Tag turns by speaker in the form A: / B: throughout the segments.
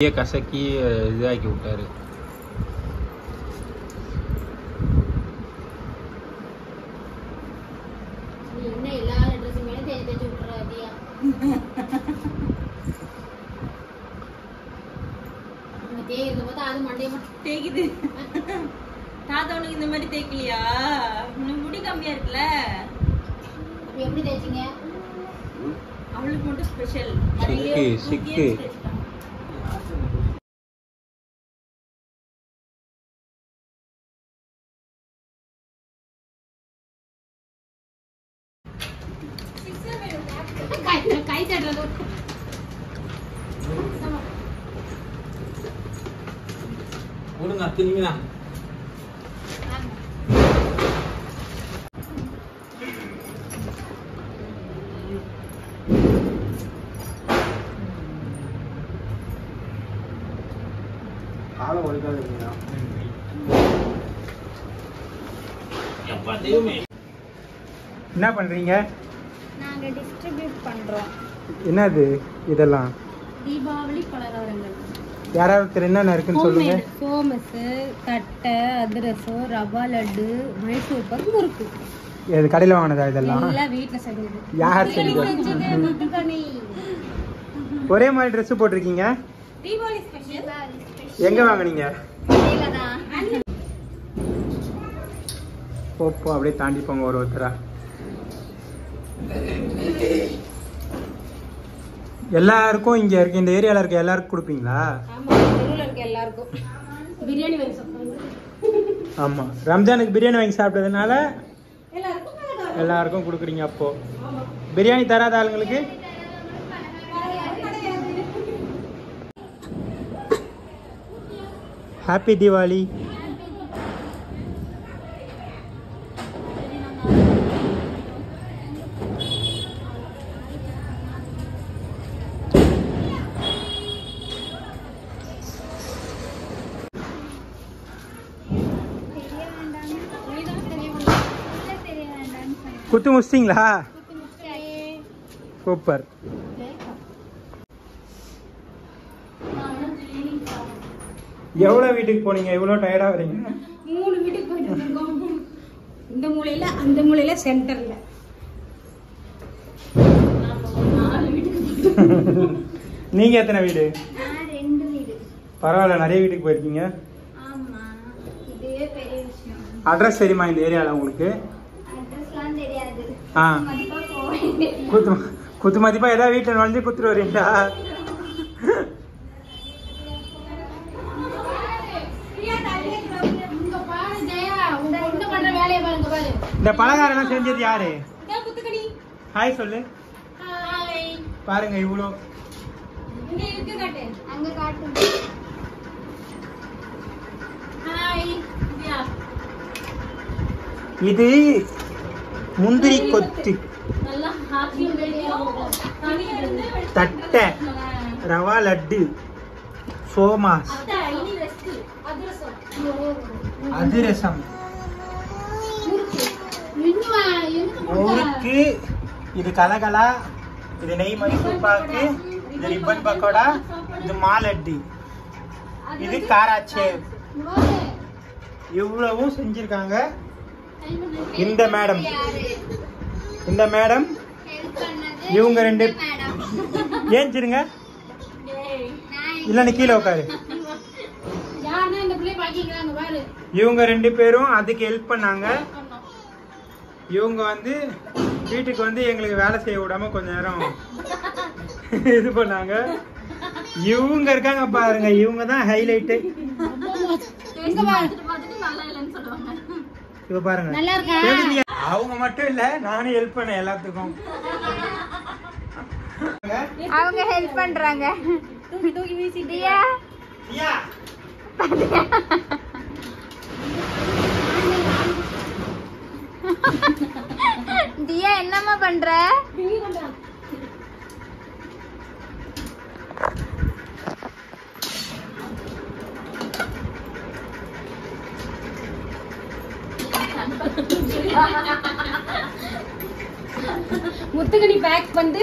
A: கையை கசக்கி அஹ், இதாக்கி விட்டாரு
B: நீ என்ன எல்லா ட்ரெஸ்ஸுமே தேய்ச்சி தேய்ச்சி விட்டுற அதியா நம்ம தேய்க்கிறத பார்த்தா அது மண்டைய மட்டும்
C: தேய்க்குது தாத்தா உனக்கு இந்த மாதிரி தேய்க்கலையா உனக்கு முடி கம்மியா இருக்குல்ல
B: அப்ப எப்படி தேய்ச்சிங்க
C: அவளுக்கு மட்டும் ஸ்பெஷல்
A: சிக்கு, சிக்கு.
B: கை தட்டுறது.
A: விடுங்க திரும்பி தான்
D: காலம் ஒழுக்காது
E: என்ன பண்றீங்க?
B: நாங்க டிஸ்ட்ரிபியூட் பண்றோம்.
E: என்னது இதெல்லாம்?
B: தீபாவளி பலகாரங்கள்.
E: யாராவது என்னென்ன இருக்குன்னு சொல்லுங்க.
B: சோமஸ் தட்டை அதிரசம் ரவா லட்டு மைசூர் பாக்கு முறுக்கு.
E: இது கடையில் வாங்கினதா இதெல்லாம்?
B: எல்லாம் வீட்டுல செஞ்சது
E: யார் செஞ்சது ஒரே மாதிரி ட்ரெஸ் போட்டிருக்கீங்க?
C: தீபாவளி ஸ்பெஷல்
E: எங்க வாங்குனீங்க? போ போ அப்படியே தாண்டி போங்க ஒரு ஒருத்தரா. எல்லாருக்கும் இங்க இருக்க இந்த ஏரியால இருக்க எல்லாருக்கும் கொடுப்பீங்களா?
B: எல்லாருக்கும். பிரியாணி வாங்கி சாப்பிடுவாங்க.
E: ஆமா. ரம்ஜானுக்கு பிரியாணி வாங்கி சாப்பிட்டதுனால
B: எல்லாருக்கும்
E: கொடுக்குறீங்க அப்போ. பிரியாணி தராத ஆளுங்களுக்கு? ஹாப்பி தீபாவளி குத்து முடிச்சிட்டிங்களா? சூப்பர். எவ்வளோ வீட்டுக்கு போனீங்க? இவ்வளோ டயர்டாக வரீங்க
B: மூணு வீட்டுக்கு போயிட்டு இந்த மூலையில அந்த மூலையில சென்டர்ல நாலு வீட்டுக்கு
E: நீங்க எத்தனை வீடு? பரவாயில்ல நிறைய வீட்டுக்கு போயிருக்கீங்க. அட்ரஸ் தெரியுமா இந்த ஏரியாவில் உங்களுக்கு? ஆ. குத்து குத்து மதிப்பா ஏதாவது வீட்டில் நுழைஞ்சு குத்துட்டு வரீங்களா இந்த பலகாரம்லாம் செஞ்சது யாரு? ஹாய் சொல்லு. பாருங்க இவ்வளோ இது முந்திரி கொத்து. தட்டை. ரவா லட்டு. சோமாஸ்.
B: அதிரசம்.
E: அதிரசம் முறுக்கு. இது கலகலா. இது நெய் மைசூர் பாக்கு. இது ரிப்பன் பக்கோடா. இது மாலட்டு. இது காராச்சேவ் இவ்வளவும் செஞ்சிருக்காங்க. இந்த மேடம் இந்த மேடம் இவங்க ரெண்டு. ஏஞ்சிருங்க இல்லைன்னு கீழே உட்காரு இவங்க ரெண்டு பேரும் அதுக்கு ஹெல்ப் பண்ணாங்க. இவங்க வந்து வீட்டுக்கு வந்து எங்களுக்கு வேலை செய்ய விடாம கொஞ்ச நேரம் இது பண்ணாங்க. இவங்க இருக்காங்க பாருங்க இவங்க தான் ஹைலைட்டு இப்ப பாருங்க.
B: நல்லா இருக்கா?
E: கேக்குறீங்க? அவங்க மட்டும் இல்ல நானும் ஹெல்ப் பண்ணேன் எல்லாத்துக்கும்.
F: அவங்க ஹெல்ப் பண்றாங்க.
B: தூக்கி தூக்கி வீசிட்டியா
F: தியா.
E: தியா,
F: தியா என்னம்மா பண்ற?
B: முத்துக்கணி பேக் பண்ணி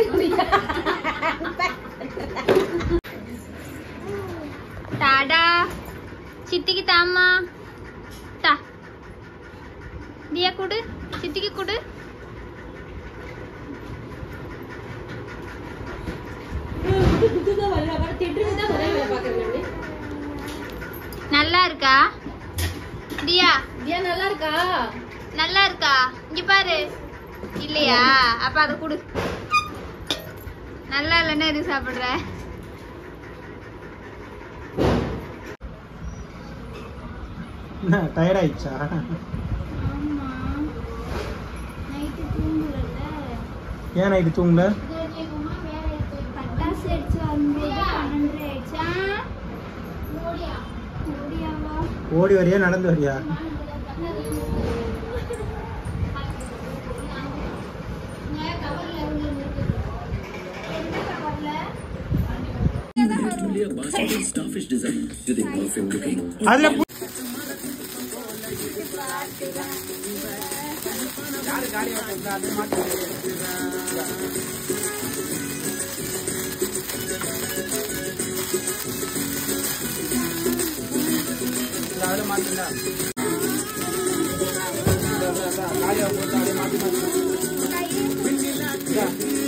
C: சித்திக்கு தாம்மா. தா. தியா கொடு. சித்திக்கு கொடு. நல்லா இருக்கா? தியா.
G: தியா நல்லா இருக்கா?
C: நல்லா இருக்கா இங்க பாரு. இல்லையா? அப்ப அதை கொடு. நல்லா இல்லைன்னா எது சாப்பிடுற?
F: டயர்ட் ஆயிடுச்சா?
C: ஆமா. நைட்டு தூங்குறல
F: ஏன் நைட்டு தூங்கல?
C: பட்டாசு அடிச்சு வரும்போது பன்னெண்டு ஆயிடுச்சா ஓடியாவா
F: ஓடி வரியா நடந்து வரியா அதுல பு-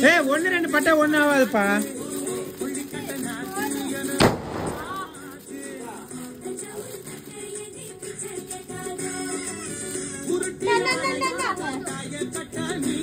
F: ஏய் ஒண்ணு ரெண்டு பட்டா ஒண்ணு ஆகாதுப்பா. que está caliente.